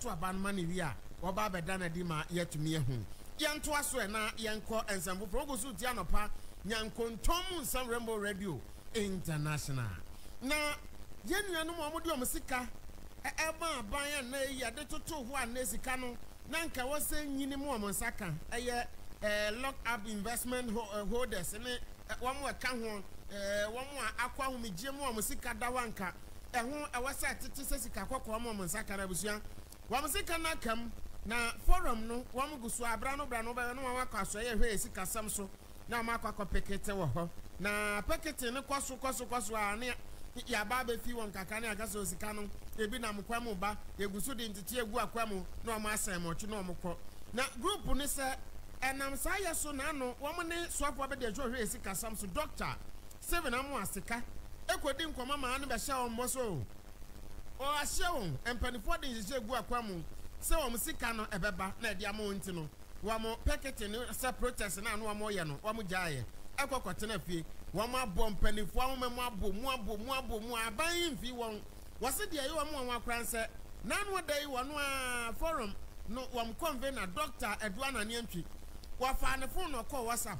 wɔto aba no ma ne wie a wɔba abɛda no adi ma yɛatumi ahu. Yɛntoa so ɛ na yɛnkɔ nsɛm foforɔ wogu tie anɔpa nyankontom mu nsɛm rainbow radio international. Na yɛn nuanom a wɔde wɔn sika ɛma aban a na yi yɛde toto hɔ a na sika no na nka wɔsɛ nyini mu wɔn nsa ka. Ɛyɛ ɛɛ lock up investment holders ne wɔn a ɛka ho ɛɛ wɔn a akɔ ahomegye mu wɔn sika da hɔ anka ɛho ɛwɔ sɛ tete sɛ sika kɔkɔɔ mu wɔn nsa ka na abusua wɔn sika no aka mu na forum no wɔn gu so abira no bra no bɛyɛ no wɔn akɔ ɛhwɛ esi kasɛm so na wɔn akɔ akɔ pekete wɔ hɔ. Na pekete no kɔ so kɔ a ne yaba abɛfi wɔn kakra ne akasa osika no. Ebi nam kwan mu ba egu so de egu akwan mu na wɔn asɛn mɔtwe na wɔn kɔ. Na group no sɛ ɛnam saa yɛ so n'ano wɔn ne soafoɔ bɛ de ɔhwɛ esi kasɛm so doctor seven amu asika ekodi nkɔmɔ maa no bɛhyɛ ɔahyɛ wɔn. Mpanimfoɔ de nhyehyɛ egu akwan mu. Sɛ wɔn sika no ɛbɛba na ɛde ama wɔn ti no wɔn pɛkɛte no sɛ protest na ano wɔn yɛ no wɔn gya ayɛ ɛkɔ kɔtena fie. Wɔn abɔ mpanimfoɔ ahoma mu abɔ mu abɔ mu abɔ mu aban yi mfi wɔn. Wɔsi deɛ yi wɔn wɔn akora nsɛ nanu ɔda yi wɔn a forum no wɔn convener doctor eduana niantwi wɔfa ne phone na ɔkɔɔ whatsapp.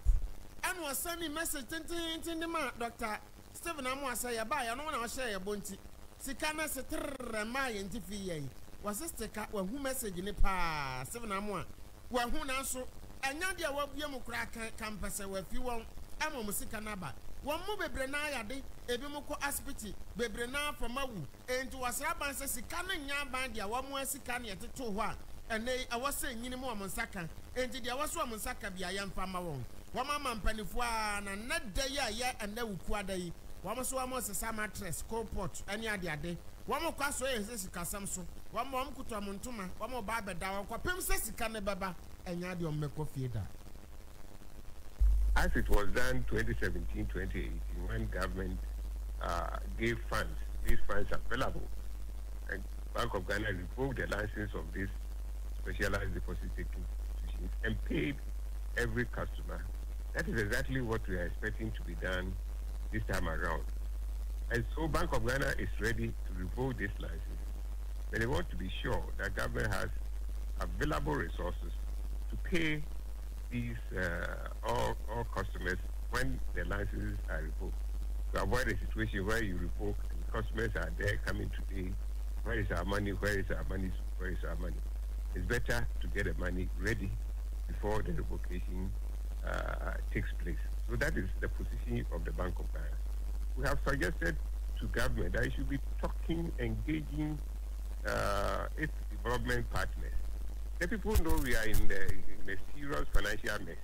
Ɛna ɔsɛn ne message tententen de ma doctor stephen amuasa yɛ baa yɛ no na ɔhyɛ yɛ bɔ nti. Sika no se trrrr maa yɛn ti fi yɛ yi wɔsi sika wɔhu message ne paa stephen amua wɔhu nanso ɛnya deɛ wɔabue mu koraa kan kampɛsɛ wɔafi wɔn ama wɔn sika no aba wɔn mu bebree naa yade ebi mu kɔ asipiti bebree naa fam awu enti wɔsra ban sɛ sika no nya aban deɛ wɔn mu sika no yɛtete hɔ a ɛnɛ ɛwɔ sɛ nyini mu wɔn nsa ka. Enti deɛ ɛwɔ so wɔn nsa ka bi a yɛmfa ma wɔn. Wɔn ama mpanimfoɔ a na nnɛ da yi a yɛ ɛnɛ wuku ada yi wɔn nso wɔn sesa mattress coalpot ɛne adeade wɔn kɔ aso yɛ sɛ sikasɛm so wɔn wɔn kuta wɔn ntoma wɔn ba abɛda wɔn kɔ pem sɛ sika ne bɛba ɛnya deɛ wɔn mɛkɔ fie da. as it was done 2017 2018 when government uh, gave funds, these funds available, and Bank of Ghana revoked the license of these specialized deposit taking institutions and paid every customer. That is exactly what we are expecting to be done this time around. And so Bank of Ghana is ready to revoke this license. But they want to be sure that government has available resources to pay these uh, all, all customers when the licenses are revoked to avoid a situation where you revoke and customers are there coming today. Where is our money? Where is our money? Where is our money? It's better to get the money ready before the revocation takes place. So that is the position of the Bank of Ghana. We have suggested to government that it should be talking, engaging uh, its development partners. The people know we are in, the, in a serious financial mess.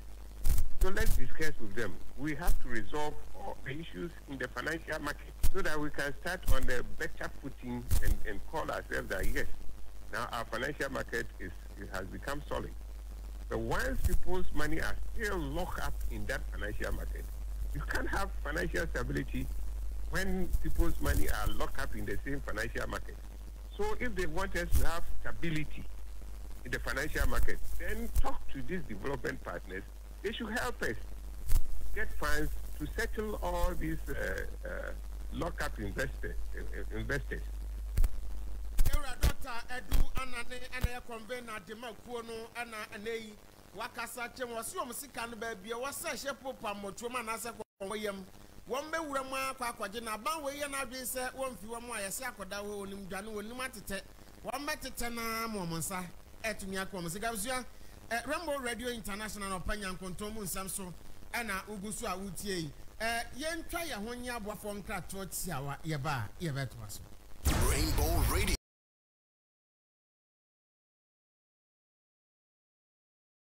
So let's discuss with them. We have to resolve all the issues in the financial market so that we can start on a better footing and, and call ourselves that yes, now our financial market is has become solid. But once people's money are still locked up in that financial market, you can't have financial stability when people's money are locked up in the same financial market. So if they want us to have stability in the financial market, then talk to these development partners. They should help us get funds to settle all these uh, uh, lock-up uh, investors. Ewura dɔkta ɛdu ana ne ɛna yɛ kɔnvena dema kuo no ɛna ɛna yi. Wakasa kyɛn wɔn si wɔn sika no baabi a wɔsɛ ɛhyɛ popa mmɔtuom anaasɛ kɔn yam wɔn bɛwura mu akɔ akɔgye na aban wɔ yɛ n'adwene sɛ wɔn fi wɔn a yɛsɛ akɔda hɔ onim dwane wɔn nim atetɛ wɔn bɛtetɛ naa ma wɔn nsa ɛtumi akɔ wɔn sika bisua ɛ rainbow radio international ɔpa nyankontɔn mu nsɛm so ɛna ugu so a wotie yi. Radio.